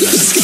Let's go.